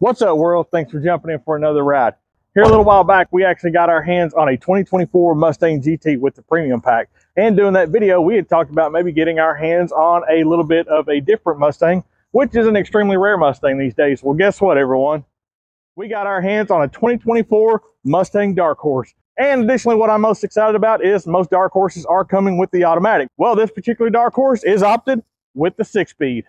What's up world? Thanks for jumping in for another ride. Here a little while back, we actually got our hands on a 2024 Mustang GT with the premium pack. And doing that video, we had talked about maybe getting our hands on a little bit of a different Mustang, which is an extremely rare Mustang these days. Well, guess what, everyone? We got our hands on a 2024 Mustang Dark Horse. And additionally, what I'm most excited about is most Dark Horses are coming with the automatic. Well, this particular Dark Horse is opted with the six-speed.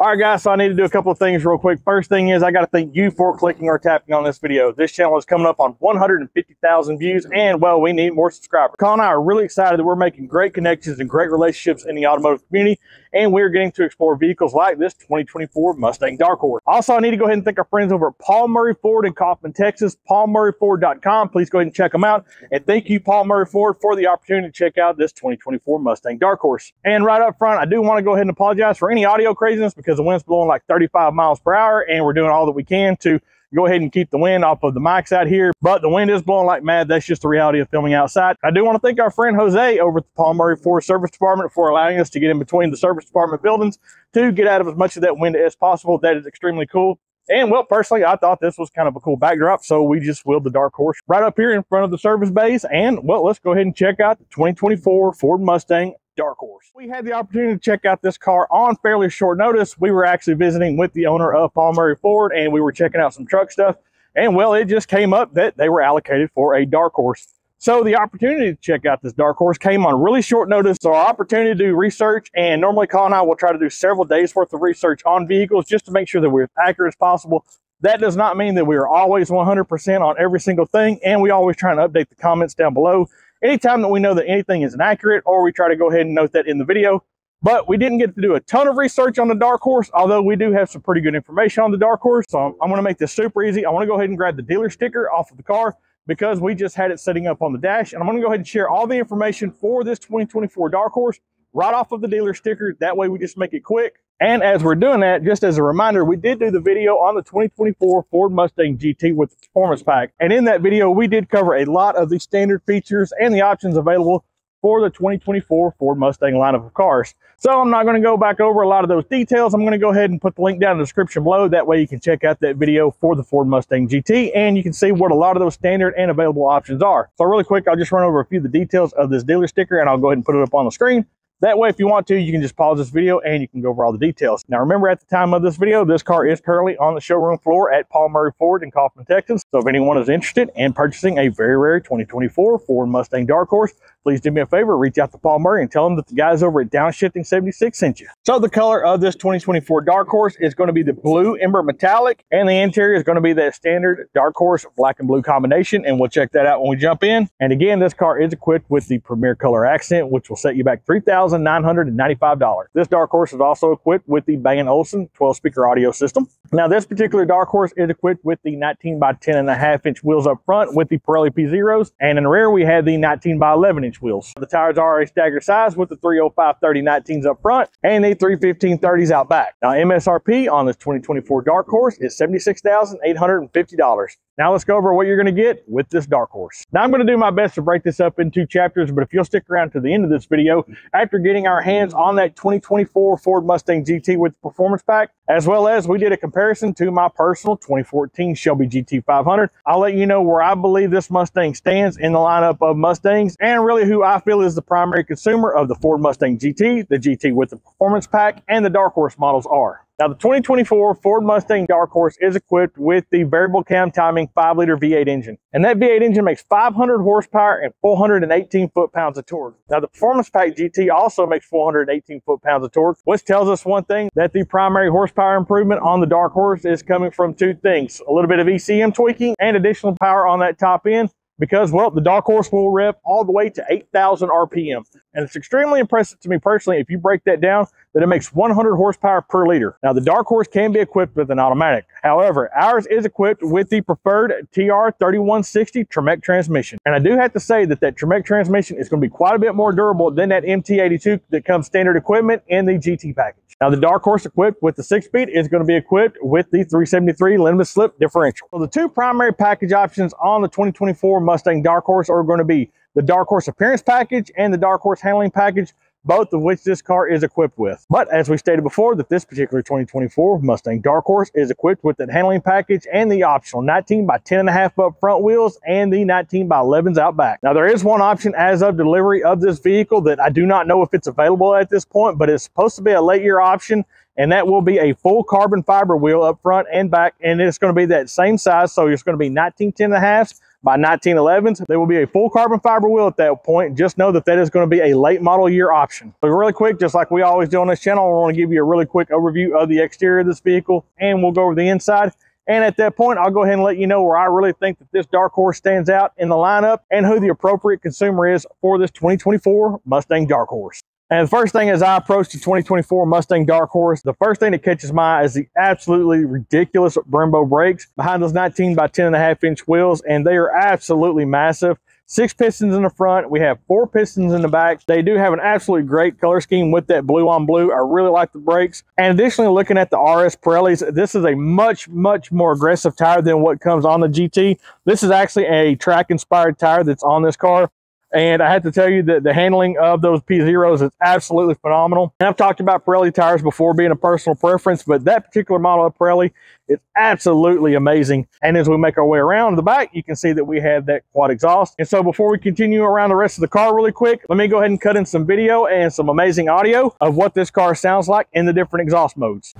All right, guys, so I need to do a couple of things real quick. First thing is I got to thank you for clicking or tapping on this video. This channel is coming up on 150,000 views, and, well, we need more subscribers. Colin and I are really excited that we're making great connections and great relationships in the automotive community, and we're getting to explore vehicles like this 2024 Mustang Dark Horse. Also, I need to go ahead and thank our friends over at Paul Murrey Ford in Kaufman, Texas, paulmurreyford.com. Please go ahead and check them out. And thank you, Paul Murrey Ford, for the opportunity to check out this 2024 Mustang Dark Horse. And right up front, I do want to go ahead and apologize for any audio craziness because the wind's blowing like 35 miles per hour and we're doing all that we can to go ahead and keep the wind off of the mics out here. But the wind is blowing like mad. That's just the reality of filming outside. I do want to thank our friend Jose over at the Paul Murrey Forest Service Department for allowing us to get in between the service department buildings to get out of as much of that wind as possible. That is extremely cool. And well, personally, I thought this was kind of a cool backdrop, so we just wheeled the Dark Horse right up here in front of the service bays. And well, let's go ahead and check out the 2024 Ford Mustang Dark Horse. We had the opportunity to check out this car on fairly short notice. We were actually visiting with the owner of Paul Murrey Ford and we were checking out some truck stuff. And well, it just came up that they were allocated for a Dark Horse. So the opportunity to check out this Dark Horse came on really short notice. So our opportunity to do research and normally Colin and I will try to do several days worth of research on vehicles just to make sure that we're as accurate as possible. That does not mean that we are always 100% on every single thing. And we always try and update the comments down below anytime that we know that anything is inaccurate or we try to go ahead and note that in the video. But we didn't get to do a ton of research on the Dark Horse, although we do have some pretty good information on the Dark Horse. So I'm, I'm going to make this super easy. I want to go ahead and grab the dealer sticker off of the car because we just had it setting up on the dash. And I'm going to go ahead and share all the information for this 2024 Dark Horse right off of the dealer sticker. That way we just make it quick. And as we're doing that, just as a reminder, we did do the video on the 2024 Ford Mustang GT with the Performance Pack. And in that video, we did cover a lot of the standard features and the options available for the 2024 Ford Mustang lineup of cars. So I'm not going to go back over a lot of those details. I'm going to go ahead and put the link down in the description below. That way you can check out that video for the Ford Mustang GT and you can see what a lot of those standard and available options are. So really quick, I'll just run over a few of the details of this dealer sticker and I'll go ahead and put it up on the screen. That way, if you want to, you can just pause this video and you can go over all the details. Now, remember at the time of this video, this car is currently on the showroom floor at Paul Murrey Ford in Kaufman, Texas. So if anyone is interested in purchasing a very rare 2024 Ford Mustang Dark Horse, please do me a favor, reach out to Paul Murrey and tell him that the guys over at Downshifting 76 sent you. So the color of this 2024 Dark Horse is going to be the blue ember metallic and the interior is going to be that standard Dark Horse black and blue combination and we'll check that out when we jump in. And again, this car is equipped with the Premier Color Accent, which will set you back 3000 $1,995. This Dark Horse is also equipped with the Bang & Olufsen 12-speaker audio system. Now, this particular Dark Horse is equipped with the 19 by 10 and a half inch wheels up front with the Pirelli P Zeros, and in rear we have the 19 by 11 inch wheels. The tires are a staggered size with the 305 30 19s up front and the 315 30s out back. Now, MSRP on this 2024 Dark Horse is $76,850. Now let's go over what you're going to get with this Dark Horse. Now I'm going to do my best to break this up into chapters, but if you'll stick around to the end of this video, after getting our hands on that 2024 Ford Mustang GT with the Performance Pack, as well as we did a comparison to my personal 2014 Shelby GT500, I'll let you know where I believe this Mustang stands in the lineup of Mustangs and really who I feel is the primary consumer of the Ford Mustang GT, the GT with the Performance Pack, and the Dark Horse models are. Now, the 2024 Ford Mustang Dark Horse is equipped with the variable cam timing 5-liter V8 engine. And that V8 engine makes 500 horsepower and 418 foot-pounds of torque. Now, the Performance Pack GT also makes 418 foot-pounds of torque, which tells us one thing, that the primary horsepower improvement on the Dark Horse is coming from two things. A little bit of ECM tweaking and additional power on that top end, because, well, the Dark Horse will rev all the way to 8,000 RPM. And it's extremely impressive to me personally, if you break that down, that it makes 100 horsepower per liter. Now, the Dark Horse can be equipped with an automatic. However, ours is equipped with the preferred TR3160 Tremec transmission. And I do have to say that that Tremec transmission is going to be quite a bit more durable than that MT82 that comes standard equipment in the GT package. Now, the Dark Horse equipped with the six-speed is going to be equipped with the 373 limited slip differential. So the two primary package options on the 2024 Mustang Dark Horse are going to be the Dark Horse Appearance Package and the Dark Horse Handling Package. both of which this car is equipped with. But as we stated before, that this particular 2024 Mustang Dark Horse is equipped with that handling package and the optional 19 by 10 and a half up front wheels and the 19 by 11s out back. Now there is one option as of delivery of this vehicle that I do not know if it's available at this point, but it's supposed to be a late year option and that will be a full carbon fiber wheel up front and back and it's going to be that same size so it's going to be 19 10 and a half by 1911s. There will be a full carbon fiber wheel at that point. Just know that that is going to be a late model year option. But really quick, just like we always do on this channel, we want to give you a really quick overview of the exterior of this vehicle and we'll go over the inside. And at that point, I'll go ahead and let you know where I really think that this Dark Horse stands out in the lineup and who the appropriate consumer is for this 2024 Mustang Dark Horse. And the first thing as I approach the 2024 Mustang Dark Horse, the first thing that catches my eye is the absolutely ridiculous Brembo brakes behind those 19 by 10 and a half inch wheels. And they are absolutely massive. Six pistons in the front. We have four pistons in the back. They do have an absolutely great color scheme with that blue on blue. I really like the brakes. And additionally, looking at the RS Pirellis, this is a much, much more aggressive tire than what comes on the GT. This is actually a track inspired tire that's on this car. And I have to tell you that the handling of those P Zeros is absolutely phenomenal. And I've talked about Pirelli tires before being a personal preference, but that particular model of Pirelli is absolutely amazing. And as we make our way around the back, you can see that we have that quad exhaust. And so before we continue around the rest of the car really quick, let me go ahead and cut in some video and some amazing audio of what this car sounds like in the different exhaust modes.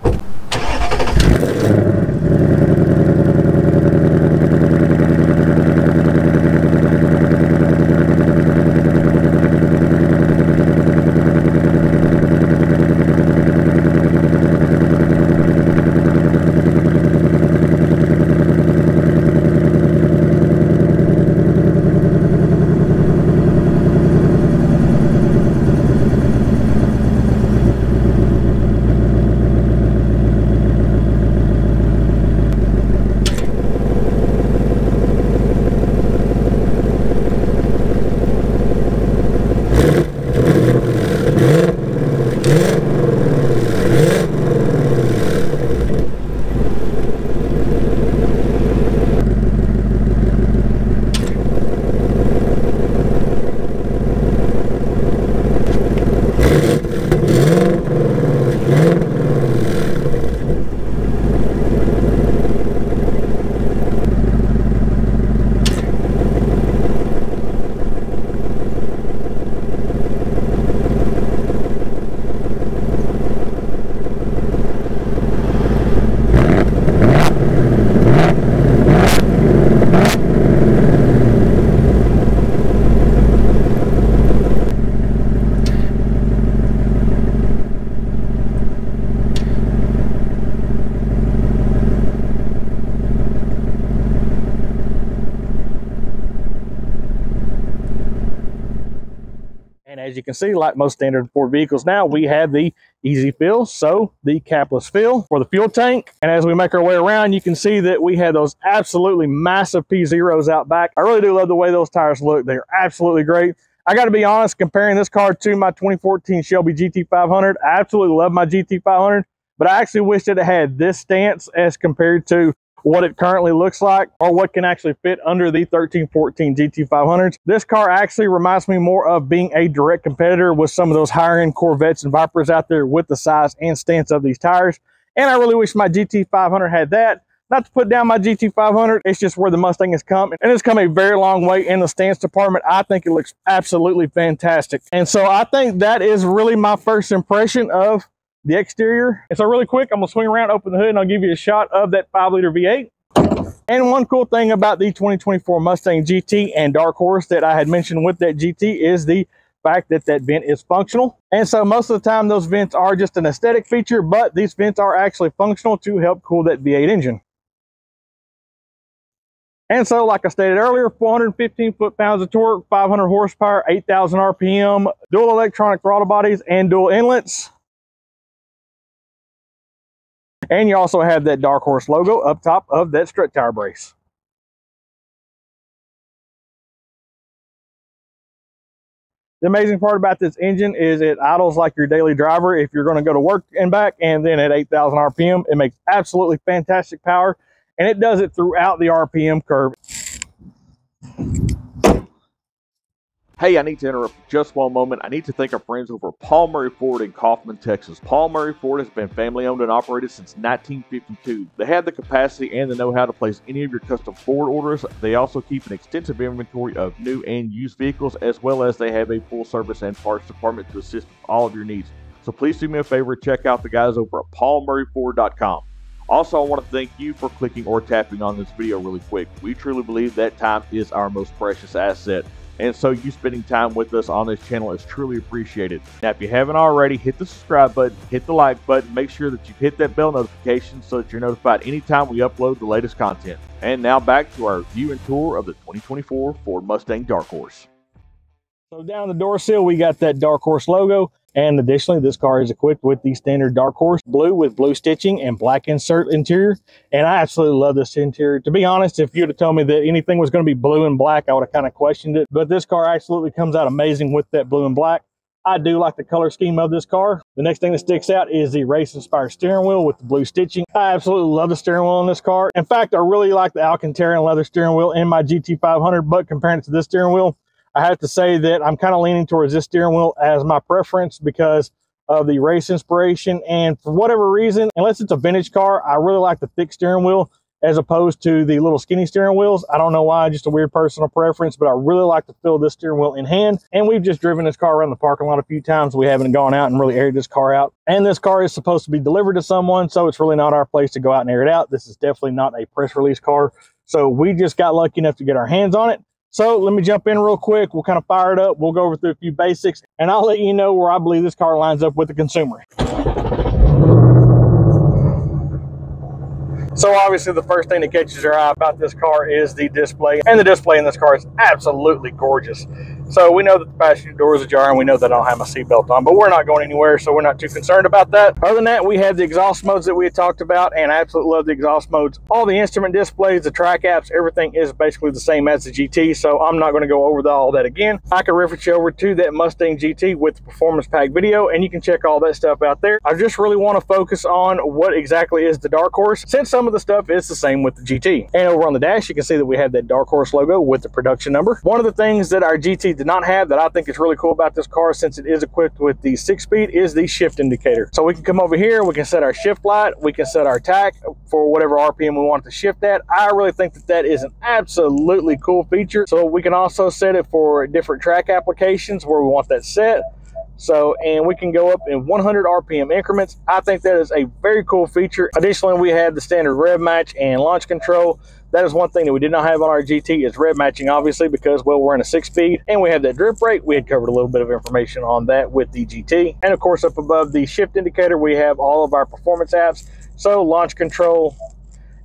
Can see, like most standard Ford vehicles now, we have the easy fill, so the capless fill for the fuel tank. And as we make our way around, you can see that we have those absolutely massive P Zeros out back. I really do love the way those tires look. They're absolutely great. I got to be honest, comparing this car to my 2014 Shelby GT500, I absolutely love my GT500, but I actually wish that it had this stance as compared to what it currently looks like or what can actually fit under the 1314 GT500s. This car actually reminds me more of being a direct competitor with some of those higher end Corvettes and Vipers out there with the size and stance of these tires. And I really wish my GT500 had that. Not to put down my GT500, it's just where the Mustang has come. And it's come a very long way in the stance department. I think it looks absolutely fantastic. And so I think that is really my first impression of the exterior. And so really quick, I'm gonna swing around, open the hood, and I'll give you a shot of that five liter V8. And one cool thing about the 2024 Mustang GT and Dark Horse that I had mentioned with that GT is the fact that that vent is functional. And so most of the time those vents are just an aesthetic feature, but these vents are actually functional to help cool that V8 engine. And so, like I stated earlier, 415 foot-pounds of torque, 500 horsepower, 8,000 RPM, dual electronic throttle bodies, and dual inlets. And you also have that Dark Horse logo up top of that strut tower brace. The amazing part about this engine is it idles like your daily driver if you're going to go to work and back and then at 8,000 RPM it makes absolutely fantastic power and it does it throughout the RPM curve. Hey, I need to interrupt just one moment. I need to thank our friends over at Paul Murrey Ford in Kaufman, Texas. Paul Murrey Ford has been family owned and operated since 1952. They have the capacity and the know how to place any of your custom Ford orders. They also keep an extensive inventory of new and used vehicles, as well as they have a full service and parts department to assist with all of your needs. So please do me a favor, check out the guys over at paulmurreyford.com. Also, I want to thank you for clicking or tapping on this video really quick. We truly believe that time is our most precious asset. And so you spending time with us on this channel is truly appreciated. Now, if you haven't already, hit the subscribe button, hit the like button, make sure that you hit that bell notification so that you're notified anytime we upload the latest content. And now back to our view and tour of the 2024 Ford Mustang Dark Horse. So down the door sill, we got that Dark Horse logo. And additionally, this car is equipped with the standard Dark Horse blue with blue stitching and black insert interior. And I absolutely love this interior. To be honest, if you'd have told me that anything was going to be blue and black, I would have kind of questioned it. But this car absolutely comes out amazing with that blue and black. I do like the color scheme of this car. The next thing that sticks out is the race inspired steering wheel with the blue stitching. I absolutely love the steering wheel on this car. In fact, I really like the Alcantara leather steering wheel in my GT500, but comparing it to this steering wheel, I have to say that I'm kind of leaning towards this steering wheel as my preference because of the race inspiration. And for whatever reason, unless it's a vintage car, I really like the thick steering wheel as opposed to the little skinny steering wheels. I don't know why, just a weird personal preference, but I really like to feel this steering wheel in hand. And we've just driven this car around the parking lot a few times. We haven't gone out and really aired this car out. And this car is supposed to be delivered to someone, so it's really not our place to go out and air it out. This is definitely not a press release car. So we just got lucky enough to get our hands on it. So let me jump in real quick. We'll kind of fire it up. We'll go over through a few basics and I'll let you know where I believe this car lines up with the consumer. So obviously the first thing that catches your eye about this car is the display. And the display in this car is absolutely gorgeous. So we know that the passenger door is ajar and we know that I don't have my seatbelt on, but we're not going anywhere, so we're not too concerned about that. Other than that, we have the exhaust modes that we had talked about, and I absolutely love the exhaust modes. All the instrument displays, the track apps, everything is basically the same as the GT, so I'm not going to go over the, all that again. I can reference you over to that Mustang GT with the performance pack video, and you can check all that stuff out there. I just really want to focus on what exactly is the Dark Horse, since some of the stuff is the same with the GT. And over on the dash, you can see that we have that Dark Horse logo with the production number. One of the things that our GT did not have that I think is really cool about this car since it is equipped with the six speed is the shift indicator. So we can come over here, we can set our shift light, we can set our tach for whatever RPM we want to shift at. I really think that that is an absolutely cool feature. So we can also set it for different track applications where we want that set. So, and we can go up in 100 RPM increments. I think that is a very cool feature. Additionally, we have the standard rev match and launch control. That is one thing that we did not have on our GT is rev matching, obviously, because, well, we're in a six speed and we have that drift brake. We had covered a little bit of information on that with the GT. And of course, up above the shift indicator, we have all of our performance apps. So launch control,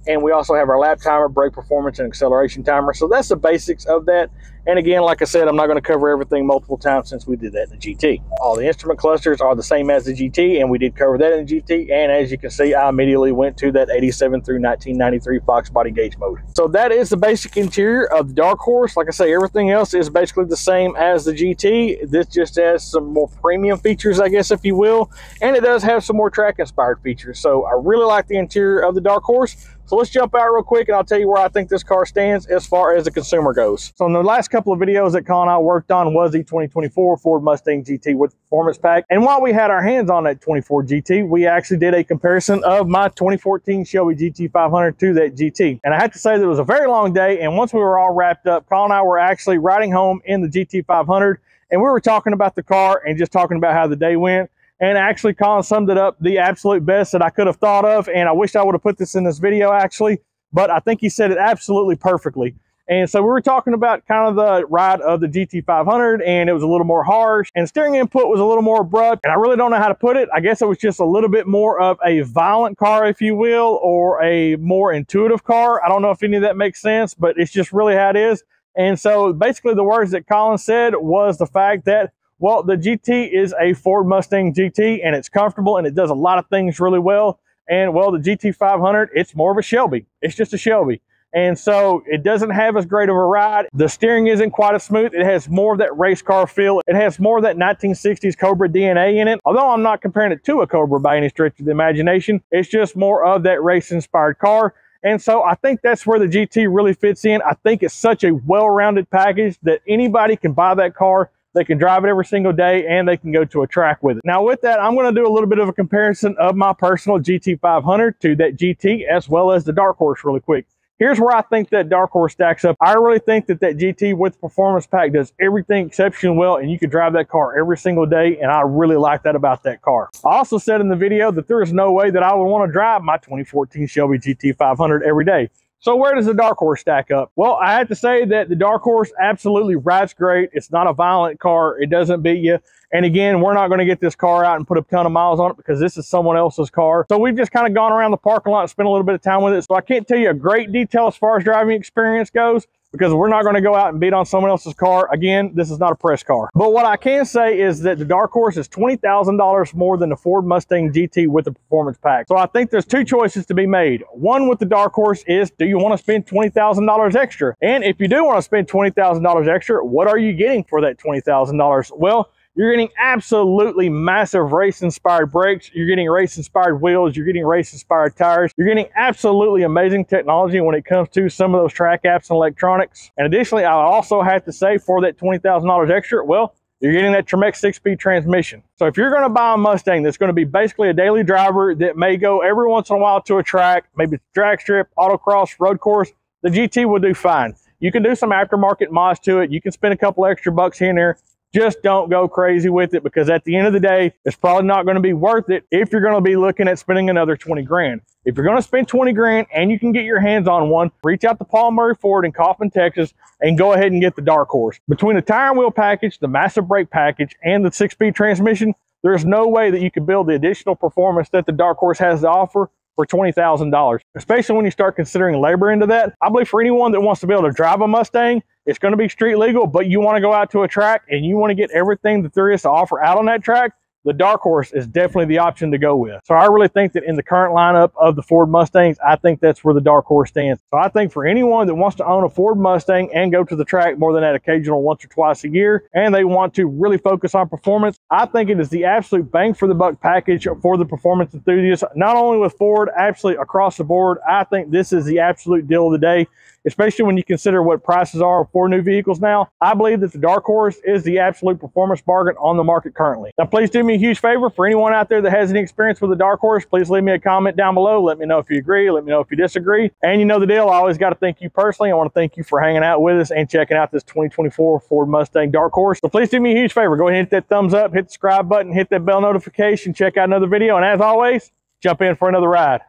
and we also have our lap timer, brake performance, and acceleration timer. So that's the basics of that. And again, like I said, I'm not going to cover everything multiple times since we did that in the GT. All the instrument clusters are the same as the GT, and we did cover that in the GT. And as you can see, I immediately went to that 87 through 1993 Fox body gauge mode. So that is the basic interior of the Dark Horse. Like I say, everything else is basically the same as the GT. This just has some more premium features, I guess, if you will. And it does have some more track-inspired features. So I really like the interior of the Dark Horse. So let's jump out real quick and I'll tell you where I think this car stands as far as the consumer goes. So in the last couple of videos that Colin and I worked on was the 2024 Ford Mustang GT with performance pack. And while we had our hands on that 24 GT, we actually did a comparison of my 2014 Shelby GT500 to that GT. And I have to say that it was a very long day. And once we were all wrapped up, Colin and I were actually riding home in the GT500 and we were talking about the car and just talking about how the day went. And actually, Colin summed it up the absolute best that I could have thought of. And I wish I would have put this in this video, actually. But I think he said it absolutely perfectly. And so we were talking about kind of the ride of the GT500 and it was a little more harsh and steering input was a little more abrupt. And I really don't know how to put it. I guess it was just a little bit more of a violent car, if you will, or a more intuitive car. I don't know if any of that makes sense, but it's just really how it is. And so basically the words that Colin said was the fact that well, the GT is a Ford Mustang GT and it's comfortable and it does a lot of things really well. And well, the GT500, it's more of a Shelby. It's just a Shelby. And so it doesn't have as great of a ride. The steering isn't quite as smooth. It has more of that race car feel. It has more of that 1960s Cobra DNA in it. Although I'm not comparing it to a Cobra by any stretch of the imagination, it's just more of that race inspired car. And so I think that's where the GT really fits in. I think it's such a well-rounded package that anybody can buy that car they can drive it every single day and they can go to a track with it. Now with that, I'm going to do a little bit of a comparison of my personal GT500 to that GT as well as the Dark Horse really quick. Here's where I think that Dark Horse stacks up. I really think that that GT with Performance Pack does everything exceptionally well and you can drive that car every single day and I really like that about that car. I also said in the video that there is no way that I would want to drive my 2014 Shelby GT500 every day. So where does the Dark Horse stack up? Well, I have to say that the Dark Horse absolutely rides great. It's not a violent car. It doesn't beat you. And again, we're not going to get this car out and put a ton of miles on it because this is someone else's car. So we've just kind of gone around the parking lot and spent a little bit of time with it. So I can't tell you a great detail as far as driving experience goes, because we're not going to go out and beat on someone else's car. Again, this is not a press car. But what I can say is that the Dark Horse is $20,000 more than the Ford Mustang GT with the performance pack. So I think there's two choices to be made. One with the Dark Horse is, do you want to spend $20,000 extra? And if you do want to spend $20,000 extra, what are you getting for that $20,000? Well, you're getting absolutely massive race-inspired brakes. You're getting race-inspired wheels. You're getting race-inspired tires. You're getting absolutely amazing technology when it comes to some of those track apps and electronics. And additionally, I also have to say for that $20,000 extra, well, you're getting that Tremec six-speed transmission. So if you're going to buy a Mustang that's going to be basically a daily driver that may go every once in a while to a track, maybe drag strip, autocross, road course, the GT will do fine. You can do some aftermarket mods to it. You can spend a couple extra bucks here and there just don't go crazy with it because at the end of the day, it's probably not going to be worth it if you're going to be looking at spending another 20 grand. If you're going to spend 20 grand and you can get your hands on one, reach out to Paul Murrey Ford in Kaufman, Texas, and go ahead and get the Dark Horse. Between the tire and wheel package, the massive brake package, and the six-speed transmission, there's no way that you could build the additional performance that the Dark Horse has to offer for $20,000, especially when you start considering labor into that. I believe for anyone that wants to be able to drive a Mustang, it's going to be street legal, but you want to go out to a track and you want to get everything that there is to offer out on that track, the Dark Horse is definitely the option to go with. So I really think that in the current lineup of the Ford Mustangs, I think that's where the Dark Horse stands. So I think for anyone that wants to own a Ford Mustang and go to the track more than that occasional once or twice a year, and they want to really focus on performance, I think it is the absolute bang for the buck package for the performance enthusiasts, not only with Ford, actually across the board. I think this is the absolute deal of the day especially when you consider what prices are for new vehicles now. I believe that the Dark Horse is the absolute performance bargain on the market currently. Now, please do me a huge favor. For anyone out there that has any experience with the Dark Horse, please leave me a comment down below. Let me know if you agree. Let me know if you disagree. And you know the deal. I always got to thank you personally. I want to thank you for hanging out with us and checking out this 2024 Ford Mustang Dark Horse. So please do me a huge favor. Go ahead and hit that thumbs up, hit the subscribe button, hit that bell notification, check out another video. And as always, jump in for another ride.